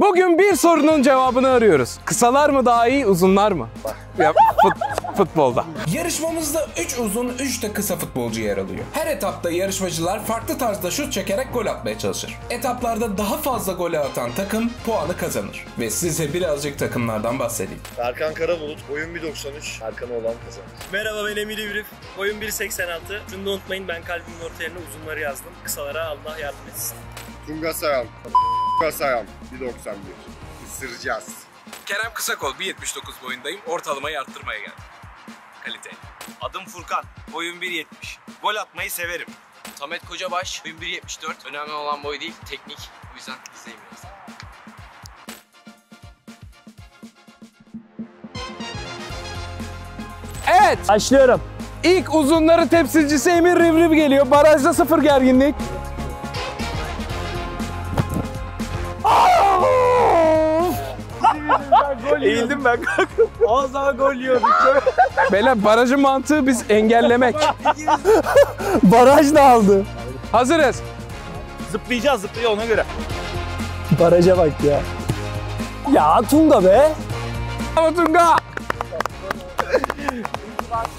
Bugün bir sorunun cevabını arıyoruz. Kısalar mı daha iyi, uzunlar mı? Ya, fut- futbolda. Yarışmamızda 3 uzun, 3 de kısa futbolcu yer alıyor. Her etapta yarışmacılar farklı tarzda şut çekerek gol atmaya çalışır. Etaplarda daha fazla gol atan takım puanı kazanır. Ve size birazcık takımlardan bahsedeyim. Erkan Karabulut, boyun 1.93, Erkan'a olan kazanır. Merhaba ben Emil İbrif. Boyum 1.86. Şunu da unutmayın ben kalbimin orta yerine uzunları yazdım. Kısalara Allah yardım etsin. Tunga Sayan, Tunga Sayan, 1.91. Isıracağız. Kerem Kısakol, 1.79 boyundayım. Ortalamayı arttırmaya geldim. Kalite. Adım Furkan. Boyum 1.70. Gol atmayı severim. Samet Kocabaş, boyum 1.74. Önemli olan boy değil, teknik. O yüzden izleyin biraz. Evet, Başlıyorum. ilk uzunları temsilcisi Emir Rivriv geliyor. Barajda sıfır gerginlik. Eğildim ben Az daha gol yiyorduk. Beyler barajın mantığı biz engellemek. Baraj da aldı. Hazırız. Zıplayacağız zıplıyor ona göre. Baraja bak ya. Ya Tunga be. Bravo Tunga.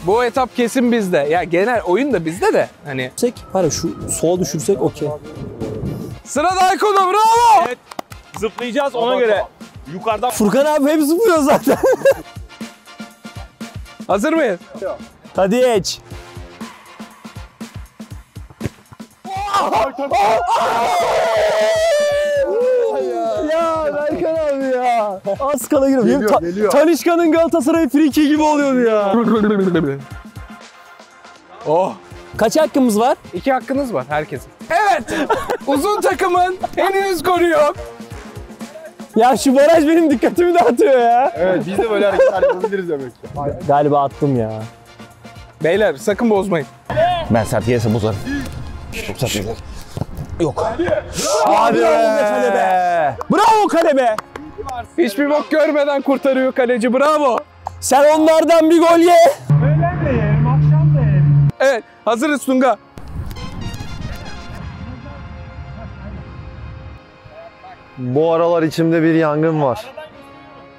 Bu etap kesin bizde. Ya genel oyun da bizde de. Hani Yüksek, para şu sola düşürsek okey. sırada Ayko'da bravo. Zıplayacağız ona göre. Yukarıdan Furkan abi hep zıplıyor zaten. Hazır mıyız? Hadi geç. ya Berkan abi ya. Az kala giriyor. Benim ta- geliyor. Talişka'nın Galatasaray friki gibi oluyordu ya. Oh. Kaç hakkımız var? İki hakkınız var herkesin. Evet. Uzun takımın henüz golü yok. Ya şu baraj benim dikkatimi dağıtıyor ya. Evet, biz de böyle hareketler yapabiliriz demek ki. Galiba attım ya. Beyler sakın bozmayın. Ben sert gelirse bozarım. Hadi be. Bravo kale be. Hiçbir bok görmeden kurtarıyor kaleci. Bravo. Sen onlardan bir gol ye. Evet. Hazırız Tunga. Bu aralar içimde bir yangın var.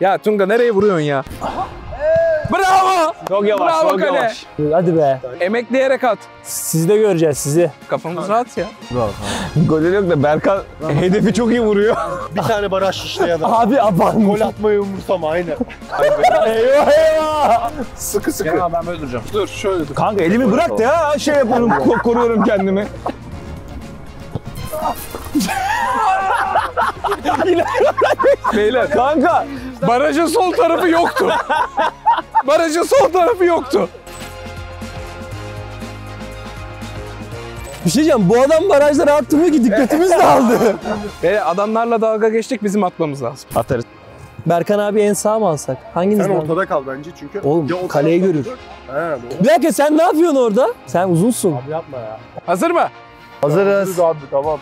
Ya Tunga nereye vuruyorsun ya? Bravo. Çok yavaş, Bravo çok kale. yavaş. Hadi be. Emekleyerek at. Sizi de göreceğiz sizi. Kafamız rahat ya. Golü yok da Berkan hedefi çok iyi vuruyor. Bir tane baraj şişte ya da. Abi abartma. Gol atmayı umursama aynı. eyvah eyvah. Sıkı sıkı. ben böyle duracağım. Dur şöyle dur. Kanka elimi bırak da ya şey yapıyorum ko- koruyorum kendimi. Beyler Kanka barajın sol tarafı yoktu. barajın sol tarafı yoktu. Bir şey diyeceğim bu adam barajlara attırmıyor ki dikkatimiz dağıldı. Ve adamlarla dalga geçtik bizim atmamız lazım. atarız. Berkan abi en sağ mı alsak? Hanginiz Sen ortada kal bence çünkü. Oğlum, Ya o kaleyi görür. He. Bir dakika sen ne yapıyorsun orada? Sen uzunsun. Hazır mı? Hazırız. abi tamam.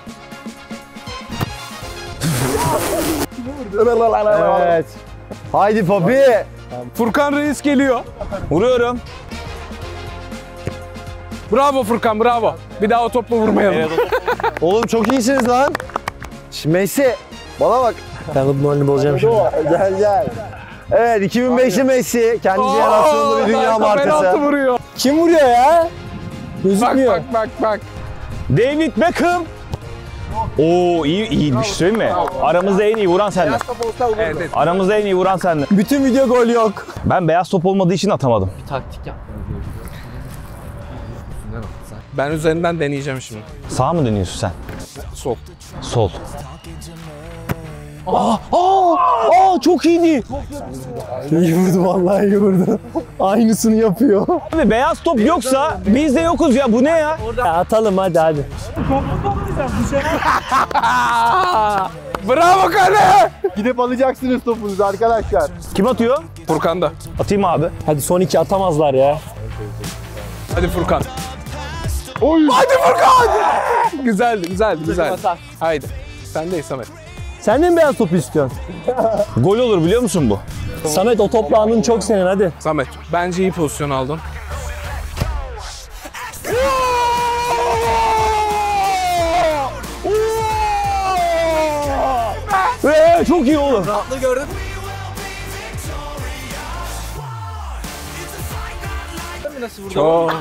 Evet. Haydi papi. Furkan Reis geliyor. Vuruyorum. Bravo Furkan bravo. Bir daha o topla vurmayalım. Oğlum çok iyisiniz lan. Şimdi Messi. Bana bak. Ben bu moralini bozacağım şimdi. Gel gel. Evet 2005'li Messi. Kendi jenerasyonunda bir dünya markası. vuruyor. Kim vuruyor ya? Bak Gözükmüyor. bak bak bak. David Beckham. Oo iyi iyiymiş söyleyeyim mi? Aramızda en iyi vuran sendin. Evet, evet. Aramızda en iyi vuran sendin. Bütün video gol yok. Ben beyaz top olmadığı için atamadım. Taktik yap. Ben üzerinden deneyeceğim şimdi. Sağ mı dönüyorsun sen? Sol. Sol. Aa, aa, aa çok iyiydi. İyi vurdu vallahi iyi vurdu. Aynısını yapıyor. Abi beyaz top yoksa biz de yokuz ya bu ne ya? Ya atalım hadi hadi. Bravo kale. Gidip alacaksınız topunuzu arkadaşlar. Kim atıyor? Furkan da. Atayım abi. Hadi son iki atamazlar ya. Hadi Furkan. Hadi Furkan. güzeldi güzeldi güzeldi. Haydi. Sendeyiz Samet. Sen de mi beyaz topu istiyorsun? Gol olur biliyor musun bu? Samet o topla anın çok senin hadi. Samet bence iyi pozisyon aldın. Ve He, çok iyi oğlum. Çok.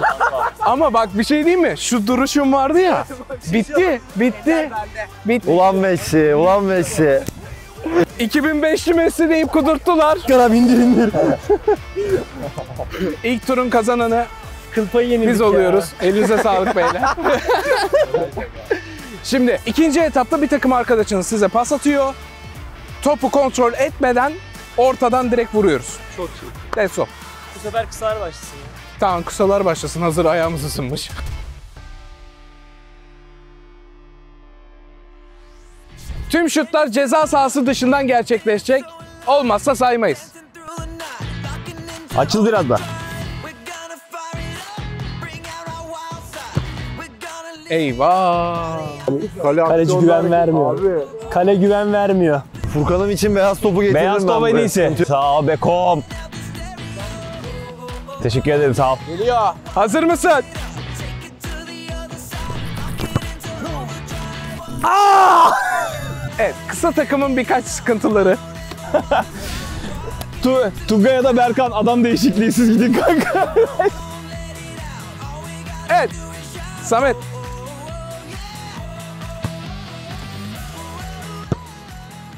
Ama bak bir şey diyeyim mi? Şu duruşum vardı ya. Bitti, bitti. Bitti. Ulan Messi, ulan Messi. 2005'li Messi deyip kudurttular. Kanam indir indir. İlk turun kazananı Kıl payı yenildik biz ya. oluyoruz. Elinize sağlık beyler. Şimdi ikinci etapta bir takım arkadaşınız size pas atıyor. Topu kontrol etmeden ortadan direkt vuruyoruz. Çok iyi. That's all. Bu sefer kısalar başlasın ya. Tamam kısalar başlasın. Hazır ayağımız ısınmış. Tüm şutlar ceza sahası dışından gerçekleşecek. Olmazsa saymayız. Açıl biraz da. Eyvah. Kaleci güven vermiyor. Kale güven vermiyor. Furkan'ım için beyaz topu getirdim Beyaz ben top en iyisi. Sağ Bekom. Teşekkür ederim sağ ol. Hazır mısın? Aa! Evet, kısa takımın birkaç sıkıntıları. Tu, Tugay ya da Berkan adam değişikliği siz gidin kanka. Evet. Samet.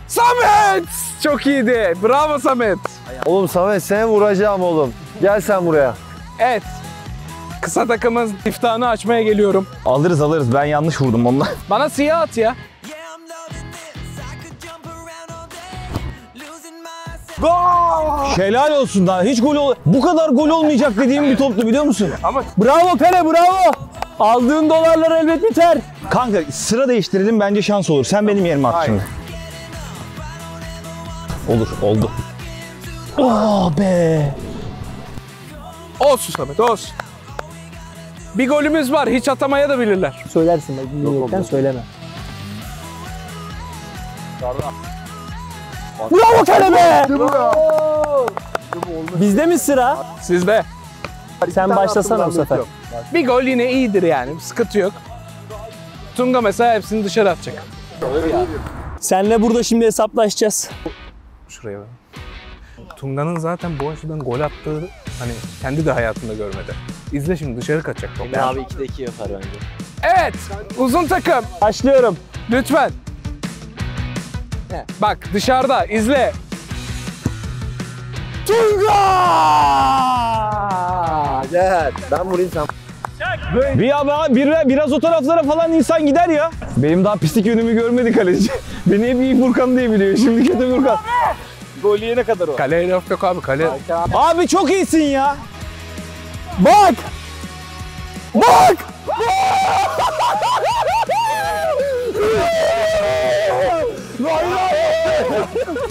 Samet! Çok iyiydi. Bravo Samet. Oğlum Samet seni vuracağım oğlum. Gel sen buraya. Evet. Kısa takımın iftihını açmaya geliyorum. alırız alırız ben yanlış vurdum onunla. Bana siyah at ya. Helal olsun daha hiç gol ol bu kadar gol olmayacak dediğim bir toptu biliyor musun? Ama Bravo kale bravo. Aldığın dolarlar elbet biter. Kanka sıra değiştirelim bence şans olur. Sen benim yerime at şimdi. Olur oldu. Oh be. Olsun Samet olsun. Bir golümüz var. Hiç atamaya da bilirler. Söylersin bak niyetten söyleme. Bravo kale be. Bizde mi sıra? Sizde. Sen başlasana bu sefer. Bir gol yine iyidir yani. Sıkıntı yok. Tunga mesela hepsini dışarı atacak. Senle burada şimdi hesaplaşacağız. Şuraya bak. Tunga'nın zaten bu açıdan gol attığı hani kendi de hayatında görmedi. İzle şimdi dışarı kaçacak top. Abi 2'de 2 yapar bence. Evet. Uzun takım. Başlıyorum. Lütfen. Bak dışarıda izle. Gel. Ben vurayım sen. Bir ama bir, biraz o taraflara falan insan gider ya. Benim daha pislik yönümü görmedi kaleci. Beni hep iyi Furkan diye biliyor. Şimdi kötü Furkan. Gol yiyene kadar o. Kaleye laf yok abi kale. Abi çok iyisin ya. Bak! Bak!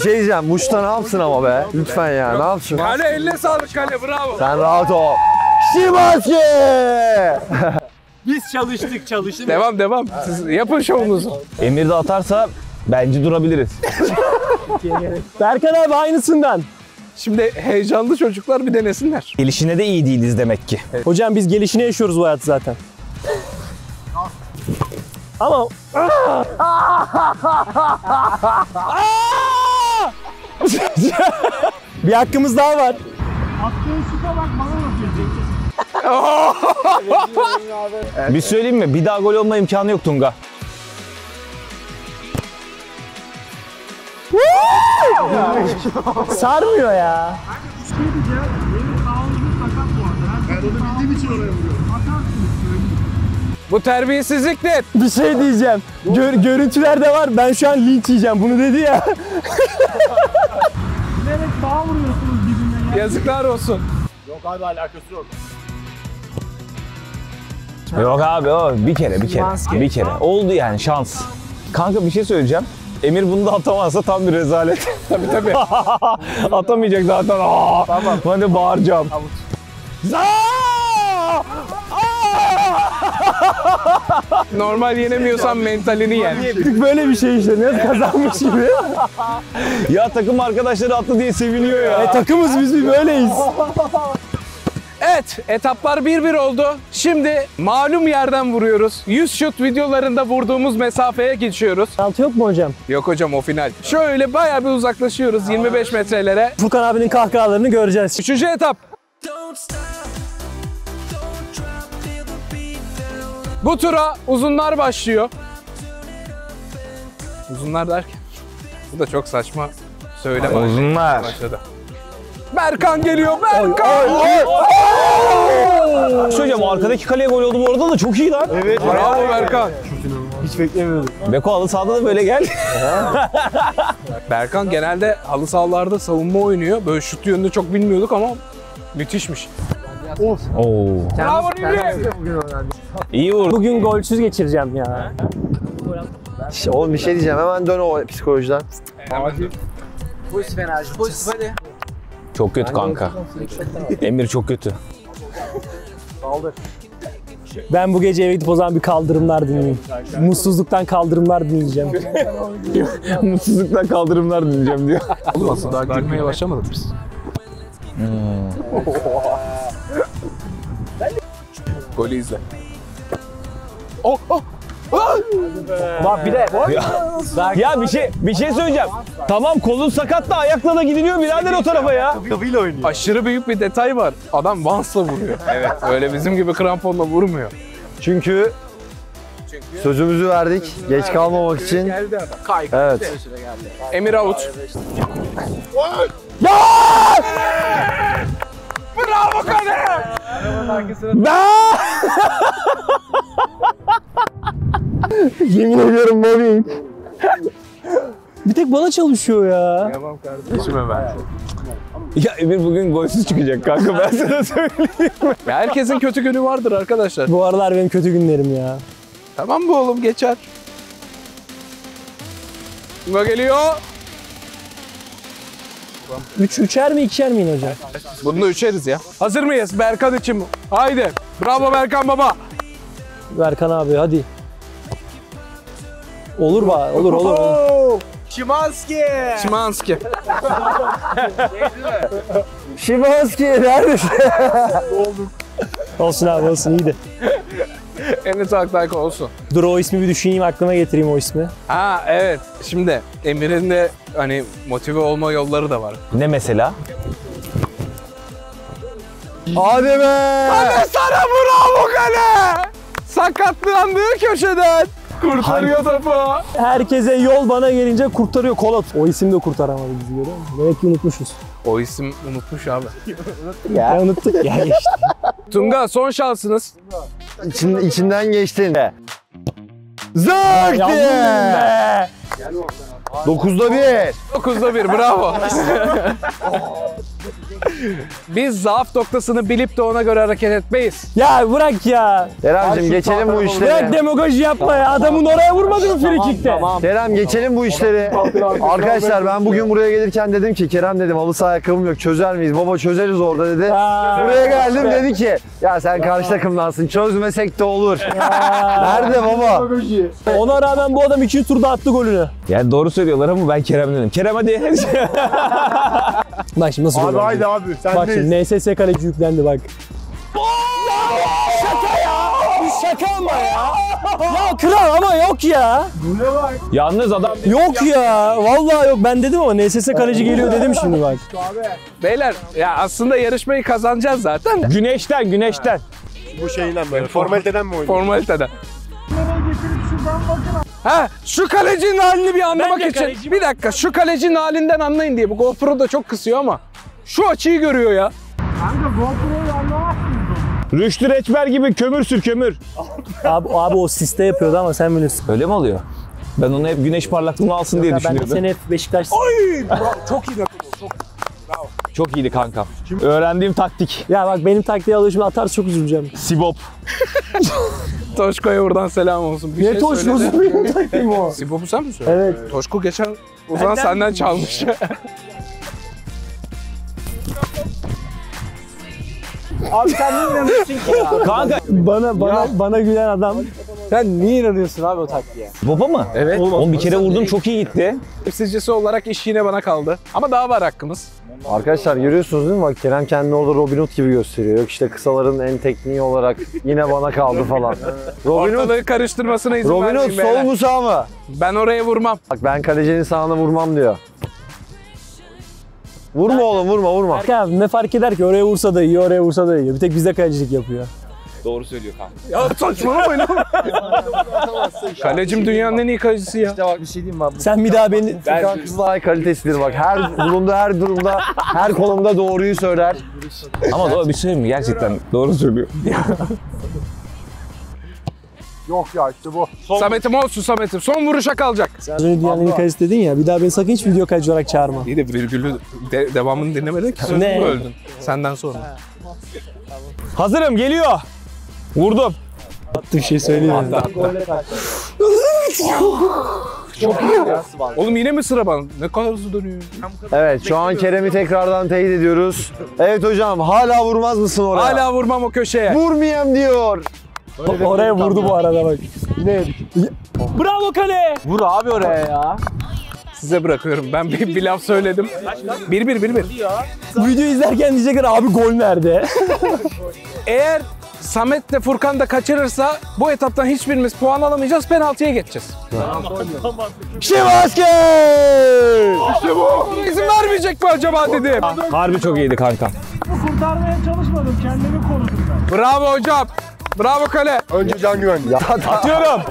Şey diyeceğim. Muş'ta ne yapsın ama be? Lütfen ya ne yapsın? Kale eline sağlık kale bravo. Sen rahat ol. Şimanski! Biz çalıştık çalıştık. Devam devam. Siz yapın şovunuzu. Emir de atarsa bence durabiliriz. Berkan abi aynısından. Şimdi heyecanlı çocuklar bir denesinler. Gelişine de iyi değiliz demek ki. Hocam biz gelişine yaşıyoruz bu hayatı zaten. Ama bir hakkımız daha var. Bir söyleyeyim mi? Bir daha gol olma imkanı yok Tunga. Sarmıyor ya. Bu terbiyesizliktir. Bir şey diyeceğim. Gör, görüntüler de var. Ben şu an linç yiyeceğim. Bunu dedi ya. Yazıklar olsun. Yok abi o bir kere bir kere. Bir kere. Oldu yani şans. Kanka bir şey söyleyeceğim. Emir bunu da atamazsa tam bir rezalet. Tabii tabii. Atamayacak zaten. Aa, tamam. Ben de bağıracağım. Normal yenemiyorsan mentalini yen. Artık böyle bir şey işte. Ne kazanmış gibi. Ya takım arkadaşları attı diye seviniyor ya. E, takımız biz bir böyleyiz. Evet, etaplar 1-1 oldu. Şimdi malum yerden vuruyoruz. 100 şut videolarında vurduğumuz mesafeye geçiyoruz. Altı yok mu hocam? Yok hocam o final. Şöyle bayağı bir uzaklaşıyoruz 25 metrelere. Furkan abinin kahkahalarını göreceğiz. Üçüncü etap. Bu tura uzunlar başlıyor. Uzunlar derken? Bu da çok saçma söyleme. Uzunlar. Başladı. Berkan geliyor. Berkan. Bir şey söyleyeceğim arkadaki kaleye gol oldu bu arada da çok iyi lan. Evet. Bravo Berkan. Beko halı sahada da böyle gel. Berkan genelde halı sahalarda savunma oynuyor. Böyle şut yönünü çok bilmiyorduk ama müthişmiş. Oo. Bravo Nuri. İyi vurdu. Bugün golsüz geçireceğim ya. İşte oğlum bir şey diyeceğim hemen dön o psikolojiden. Çok kötü kanka. Emir çok kötü. Ben bu gece eve gidip o zaman bir kaldırımlar dinleyeyim. Mutsuzluktan kaldırımlar dinleyeceğim. Mutsuzluktan kaldırımlar dinleyeceğim diyor. Olmasın daha gülmeye başlamadık biz. Golü izle. Oh, oh. Bak bir de ya bir şey bir şey söyleyeceğim. Tamam kolun sakat da ayakla da gidiliyor birader o tarafa ya. Aşırı büyük bir detay var. Adam Vans'la vuruyor. Evet. Öyle bizim gibi kramponla vurmuyor. Çünkü sözümüzü verdik. Geç kalmamak için. Evet. Emir Avuç. Bravo kale! yemin ediyorum mobbing. bir tek bana çalışıyor ya. İçime ben. Ya Emir bugün golsüz çıkacak kanka ben sana söyleyeyim. Herkesin kötü günü vardır arkadaşlar. Bu aralar benim kötü günlerim ya. Tamam mı oğlum geçer. Kime geliyor? Üç, üçer mi ikişer mi hocam? Bunu da üçeriz ya. Hazır mıyız Berkan için? Haydi. Bravo Berkan baba. Berkan abi hadi. Olur ba, olur olur. olur. Şimanski. Şimanski neredesin? Olsun abi olsun iyiydi. Enes Aktayk olsun. Dur o ismi bir düşüneyim aklıma getireyim o ismi. Ha evet. Şimdi Emir'in de hani motive olma yolları da var. Ne mesela? Hadi be. Hadi sana bravo kale. Sakatlandığı köşeden kurtarıyor topu. Herkese yol bana gelince kurtarıyor Kolot. O isim de kurtaramadı bizi görüyor musun? Demek ki unutmuşuz. O isim unutmuş abi. Ya unuttuk ya geçti. Tunga son şansınız. İçin, içinden geçtin. Yavrum diye. 9'da 1. 9'da 1 bravo. Biz zaaf noktasını bilip de ona göre hareket etmeyiz. Ya bırak ya. Kerem'cim geçelim bu Bırak işleri. demagoji yapma ya. Adamın oraya vurmadı mı frikikte? Kerem geçelim bu işleri. Arkadaşlar ben bugün buraya gelirken dedim ki Kerem dedim halı saha ayakkabım yok çözer miyiz? Baba çözeriz orada dedi. Aa. Buraya geldim dedi ki ya sen karşı takımdansın çözmesek de olur. Nerede baba? Ona rağmen bu adam ikinci turda attı golünü. Yani doğru söylüyorlar ama ben Kerem dedim. Kerem hadi. Bak şimdi nasıl gol oldu? abi Bak şimdi NSS kaleci yüklendi bak. Şaka ya! Bu şaka ama ya! Ya kral ama yok ya! Yalnız adam Yok ya! Vallahi yok. Ben dedim ama NSS kaleci geliyor dedim şimdi bak. Beyler ya aslında yarışmayı kazanacağız zaten güneşten güneşten. formaliteden. Ha şu kalecinin halini bir anlamak için. kaleciyim. Bir dakika şu kalecinin halinden anlayın diye. Bu GoPro da çok kısıyor ama. Şu açıyı görüyor ya. Rüştü Reçber gibi kömür sür kömür. Abi, abi o siste yapıyordu ama sen bilirsin. Öyle mi oluyor? Ben onu hep güneş parlaklığını alsın diye Ya ben düşünüyordum. seni hep Beşiktaş... Çok iyiydi kankam. Öğrendiğim taktik. Ya bak benim taktiğe alışma atarsa çok üzüleceğim. Sibop. Toşko'ya buradan selam olsun. Bir Ne şey toşkosu söyledi. benim taktiğim o. Sibop'u sen mi söyledin? Evet. Toşko geçen o zaman senden çalmış. Abi sen ne inanıyorsun ki ya? Kanka Bana bana bana gülen adam Sen niye inanıyorsun abi o taktiğe? Baba mı? Evet. Oğlum bir kere vurdum çok iyi gitti. Temsilcisi olarak iş yine bana kaldı. Ama daha var hakkımız. Arkadaşlar görüyorsunuz değil mi? Bak Kerem kendini orada Robin Hood gibi gösteriyor. Yok işte kısaların en tekniği olarak yine bana kaldı falan. Robin Hood, Ortalığı karıştırmasına izin Robin Hood vermeyin sol beyler. mu sağ mı? Ben oraya vurmam. Bak ben kalecinin sağına vurmam diyor. Vurma oğlum vurma vurma. Bak abi ne fark eder ki oraya vursa da iyi, oraya vursa da iyi. Bir tek bizde kalecilik yapıyor. Doğru söylüyor kanka. Ya saçmalamayın oğlum. Kalecim dünyanın en iyi kalecisi ya. bir şey diyeyim mi? Sen bir daha beni... Furkan Kızılay kalitesidir bak. Her bulunduğu her durumda, her konumda doğruyu söyler. Ama doğru bir şey mi? Gerçekten doğru söylüyor. Samet'im olsun Samet'im. Son vuruşa kalacak. Sen beni dünyanın iyi kalecisi dedin ya. Bir daha beni sakın hiç video kalecisi olarak çağırma. İyi de virgülü de, devamını dinlemedin ki. Sözünü Ne? öldün. Senden sonra. Hazırım geliyor. Vurdum. Attı bir şey söyleyeyim mi? Oğlum yine mi sıra bana? Ne kadar hızlı dönüyor. Evet şu an Kerem'i tekrardan teyit ediyoruz. Evet hocam hala vurmaz mısın oraya? Hala vurmam o köşeye. Vurmayayım diyor. Oraya vurdu bu arada bak. Yine yedik. Bravo kale! Vur abi oraya ya. Size bırakıyorum. Ben bir, bir laf söyledim. Bir bir bir bir. Bu videoyu izlerken diyecekler abi gol nerede? Eğer Samet de Furkan da kaçırırsa bu etaptan hiçbirimiz puan alamayacağız. Penaltıya geçeceğiz. Şimanski! İşte bu. İzin vermeyecek mi acaba dedim. Harbi çok iyiydi kanka. Bravo hocam. Bravo kale. Atıyorum.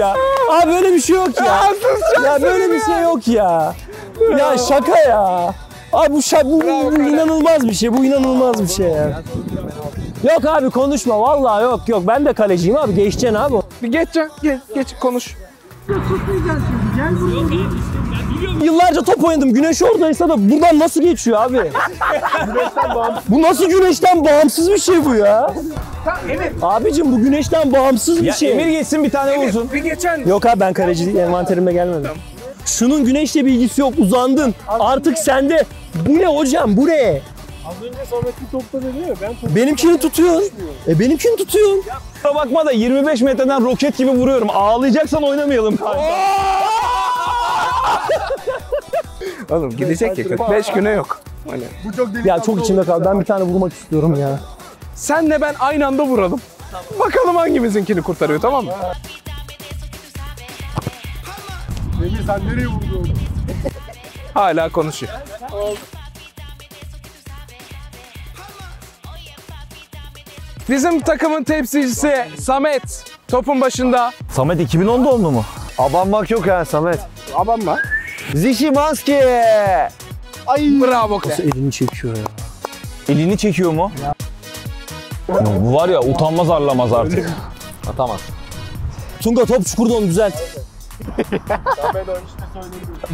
ya abi böyle bir şey yok ya. Ya böyle bir şey yok ya. Ya şaka ya. Abi bu, şaka, bu, bu, bu inanılmaz bir şey. Bu inanılmaz bir şey ya. Yok abi konuşma vallahi yok yok. Ben de kaleciyim abi. Geçeceksin abi. Bir geç can. Geç, geç konuş. Yıllarca top oynadım. Güneş oradaysa da buradan nasıl geçiyor abi? bu nasıl güneşten bağımsız bir şey bu ya? Abicim bu güneşten bağımsız bir Ya şey. Emir geçsin bir tane vursun. Bir geçen. Yok abi ben kaleci envanterime gelmedim. Şunun güneşle bir ilgisi yok uzandın. Artık sende. Bu ne hocam bu ne? Az önce Samet'in topta dedi ya ben Benimkini tutuyorsun. E benimkini tutuyorsun. Kusura bakma da 25 metreden roket gibi vuruyorum. Ağlayacaksan oynamayalım kanka. Oğlum gidecek ya 45 güne yok. Hani. Ya çok içimde kaldı. Ben bir tane vurmak istiyorum ya. Senle ben aynı anda vuralım. Bakalım hangimizinkini kurtarıyor tamam mı? Hala konuşuyor. Bizim takımın temsilcisi Samet topun başında. Samet 2010 doğumlu mu? Abanmak yok ha Samet. Abanma. Zişimanski! Bravo. Elini çekiyor ya. Elini çekiyor mu? Bu var ya utanmaz arlamaz artık. Atamaz. Tunga top çukurda onu düzelt.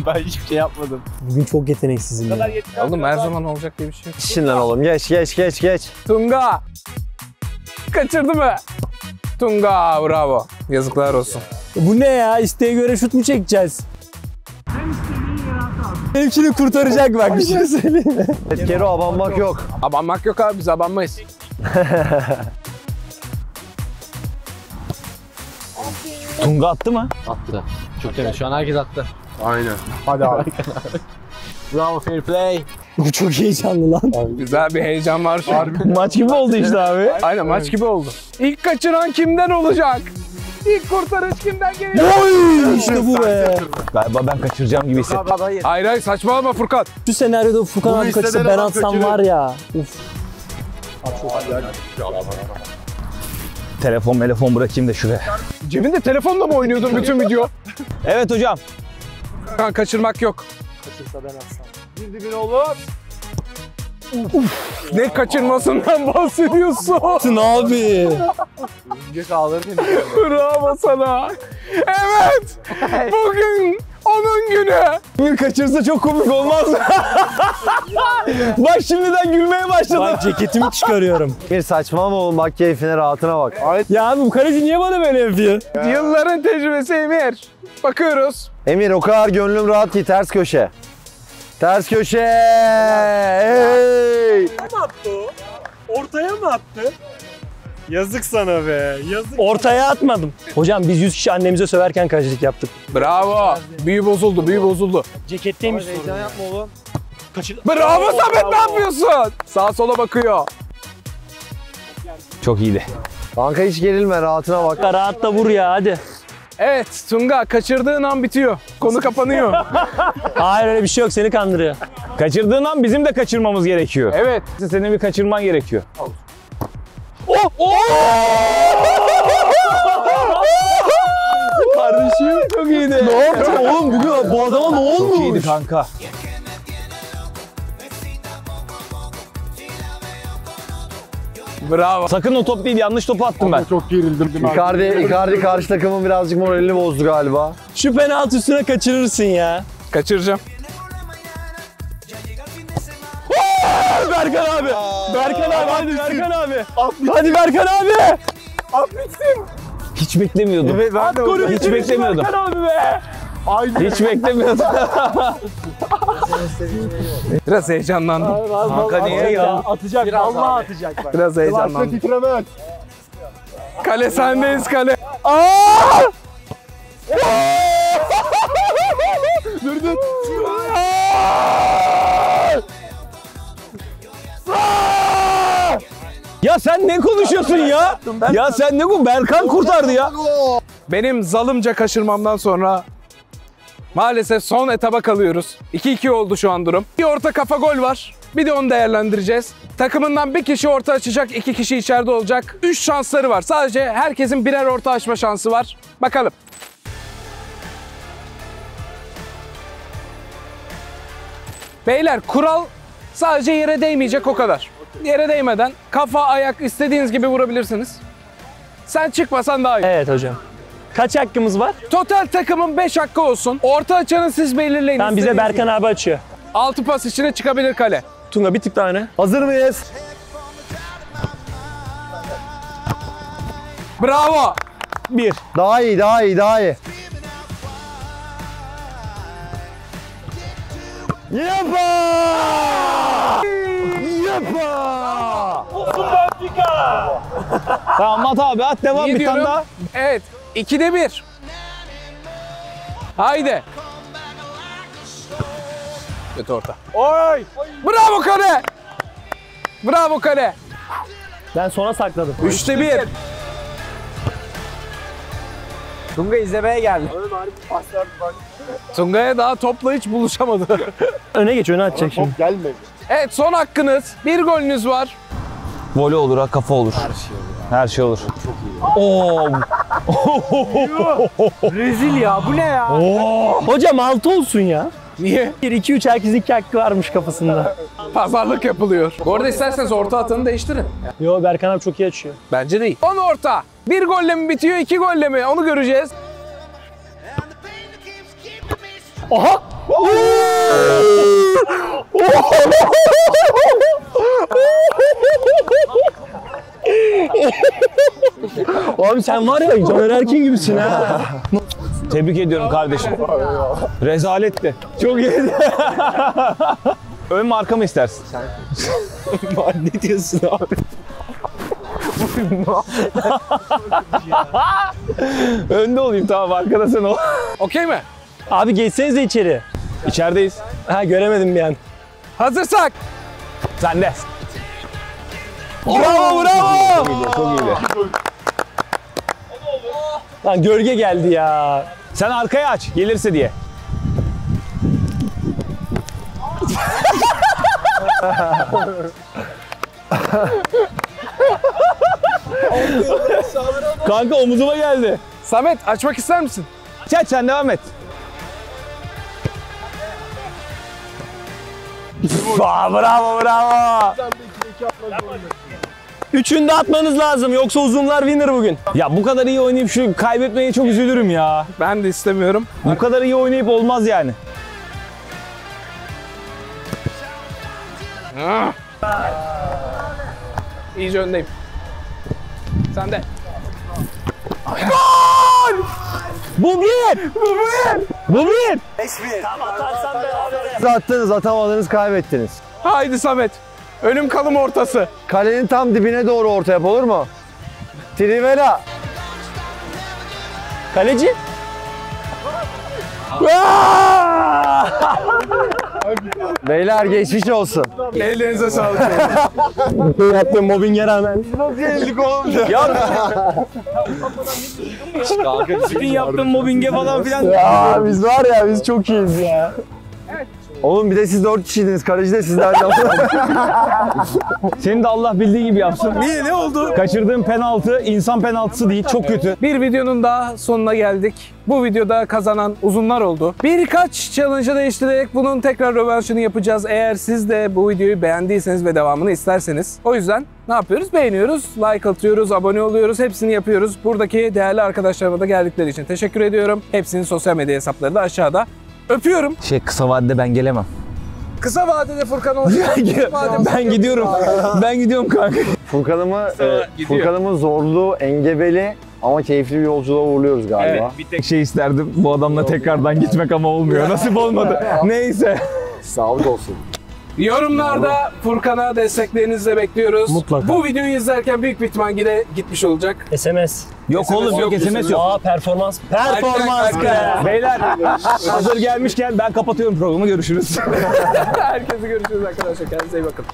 Ben hiçbir şey yapmadım. Bugün çok yeteneksizim ya. Oğlum her zaman olacak diye bir şey yok. İşinden oğlum geç geç geç geç. Tunga. Kaçırdı mı? Tunga bravo. Yazıklar olsun. Bu ne ya? İsteğe göre şut mu çekeceğiz? Benimkini kurtaracak bak bir şey söyleyeyim Kero abanmak yok. Abanmak yok abi biz abanmayız. Tunga attı mı? Attı. Çok temiz. Şu an herkes attı. Bu çok heyecanlı lan. Güzel bir heyecan var şu an. Maç gibi oldu işte abi. Aynen maç gibi oldu. İlk kaçıran kimden olacak? İlk kurtarış kimden gelecek? Oy! İşte bu be. Galiba ben kaçıracağım gibi hissettim. Hayır hayır saçmalama Furkan. Şu senaryoda Furkan abi kaçırsa ben atsam var ya. Uf. Telefon telefon bırakayım da şuraya. Cebinde telefonla mı oynuyordun bütün video? Evet hocam. Furkan kaçırmak yok. Ne kaçırmasından bahsediyorsun? Abi. Bravo sana. Evet. Bugün onun günü. Bir kaçırsa çok komik olmaz mı? Bak şimdiden gülmeye başladım. Bak ceketimi çıkarıyorum. Bir saçmalama oğlum bak keyfine rahatına bak. Ya abi bu kaleci niye bana böyle yapıyor? Yılların tecrübesi Emir. Bakıyoruz. Emir o kadar gönlüm rahat ki ters köşe. Ters köşe. Hey! attı o? Ortaya mı attı? Yazık sana be. Yazık. Ortaya atmadım. Hocam biz 100 kişi annemize söverken kalecilik yaptık. Bravo. Büyü bozuldu, büyü bozuldu. Ceketteymiş sorun. yapma oğlum. Kaçır... Bravo Samet ne yapıyorsun? Sağa sola bakıyor. Çok iyiydi. Kanka hiç gerilme rahatına bak. Rahat da vur ya hadi. Evet Tunga kaçırdığın an bitiyor. Konu kapanıyor. Hayır öyle bir şey yok seni kandırıyor. Kaçırdığın an bizim de kaçırmamız gerekiyor. evet. Senin bir kaçırman gerekiyor. Kardeşim çok iyiydi. Ne yaptın oğlum bugün bu adama ne olmuş? Çok iyiydi kanka. Bravo. Sakın o top değil yanlış topu attım ben. Icardi, Icardi karşı takımın birazcık moralini bozdu galiba. Şu penaltı üstüne kaçırırsın ya. Kaçıracağım. Berkan abi. Berkan abi hadi Berkan abi. Hadi Berkan abi. Hiç beklemiyordum. At golü Hiç beklemiyordum. Berkan abi be. Hiç beklemiyordum. Biraz heyecanlandım. Kanka niye ya? Atacak vallahi atacak bak. Biraz heyecanlandım. Kale sendeyiz kale. ya sen ne konuşuyorsun ya? Ya sen ne bu? Berkan kurtardı ya. Benim zalımca kaçırmamdan sonra maalesef son etaba kalıyoruz. 2-2 oldu şu an durum. Bir orta kafa gol var. Bir de onu değerlendireceğiz. Takımından bir kişi orta açacak, iki kişi içeride olacak. Üç şansları var. Sadece herkesin birer orta açma şansı var. Bakalım. Beyler kural sadece yere değmeyecek o kadar. Yere değmeden kafa, ayak istediğiniz gibi vurabilirsiniz. Sen çıkmasan daha iyi. Evet hocam. Kaç hakkımız var? Total takımın 5 hakkı olsun. Orta açanı siz belirleyin. Tamam bize İstediğiniz Berkan abi açıyor. gibi. Altı pas içine çıkabilir kale. Tunga bir tık daha öne. Hazır mıyız? Bravo. Bir. Daha iyi, daha iyi, daha iyi. Yapa! Yapa! Tamam at abi at devam İyi bir tane diyorum. daha. Evet. 2'de 1. Haydi. Kötü orta. Oy. Bravo kale. Bravo kale. Ben sona sakladım. 3'te 1. Tunga izlemeye geldi. Tunga'ya daha topla hiç buluşamadı. Öne geç öne atacak şimdi. Evet son hakkınız. Bir golünüz var. Voley olur ha kafa olur. Her şey olur. Oo. Rezil ya bu ne ya? Hocam 6 olsun ya. Niye? 1 2 3 herkesin 2 hakkı varmış kafasında. Pazarlık yapılıyor. Bu arada isterseniz orta atanı değiştirin. Yo Berkan abi çok iyi açıyor. Bence değil. Son orta. Bir golle mi bitiyor, iki golle mi? Onu göreceğiz. Aha! Abi sen var ya Caner Erkin gibisin ha. Tebrik ediyorum kardeşim. Rezaletti. Çok iyiydi. Ön mü arka mı istersin? ne diyorsun abi? Önde olayım tamam arkada sen ol. Okey mi? Abi geçsenize içeri. İçerideyiz. Ha göremedim bir an. Hazırsak. Sen de. Bravo bravo. Çok iyiydi. Çok iyiydi. Lan gölge geldi ya. Sen arkaya aç gelirse diye. Kanka omuzuma geldi. Samet açmak ister misin? Aç aç sen devam et. Aa, bravo bravo. Üçünü de atmanız lazım yoksa uzunlar winner bugün. Ya bu kadar iyi oynayıp şu kaybetmeye çok üzülürüm ya. Ben de istemiyorum. Bu kadar iyi oynayıp olmaz yani. İyice öndeyim. Sen de. Bu bir! Bu bir! Bu bir! Siz attınız atamadınız kaybettiniz. Haydi Samet. Önüm kalım ortası. Kalenin tam dibine doğru orta yap olur mu? Trivela. Kaleci. Beyler geçmiş olsun. Ellerinize sağlık. Yaptığım mobbinge rağmen. Senin yaptığın mobbinge falan filan. Ya biz var ya biz çok iyiyiz ya. Oğlum bir de siz dört kişiydiniz. Kaleci de sizden Senin de Allah bildiği gibi yapsın. Niye ne oldu? Kaçırdığın penaltı insan penaltısı değil. Çok kötü. Bir videonun daha sonuna geldik. Bu videoda kazanan uzunlar oldu. Birkaç challenge'ı değiştirerek bunun tekrar rövanşını yapacağız. Eğer siz de bu videoyu beğendiyseniz ve devamını isterseniz. O yüzden ne yapıyoruz? Beğeniyoruz, like atıyoruz, abone oluyoruz. Hepsini yapıyoruz. Buradaki değerli arkadaşlarıma da geldikleri için teşekkür ediyorum. Hepsinin sosyal medya hesapları da aşağıda. Öpüyorum. Şey kısa vadede ben gelemem. Kısa vadede Furkan olsun. ben gidiyorum. ben gidiyorum kanka. Furkan'ımı, e. Furkan'ımın zorlu, engebeli ama keyifli bir yolculuğa uğurluyoruz galiba. bir tek şey isterdim. Bu adamla tekrardan gitmek ama olmuyor. Nasip olmadı. Neyse. Sağlık olsun. Yorumlarda Furkan'a desteklerinizle bekliyoruz. Mutlaka. Bu videoyu izlerken büyük bir ihtimal yine gitmiş olacak. SMS. Yok oğlum yok SMS yok. Aa performans. Performans be. Beyler hazır gelmişken ben kapatıyorum programı. Görüşürüz. Herkese görüşürüz arkadaşlar. Kendinize iyi bakın.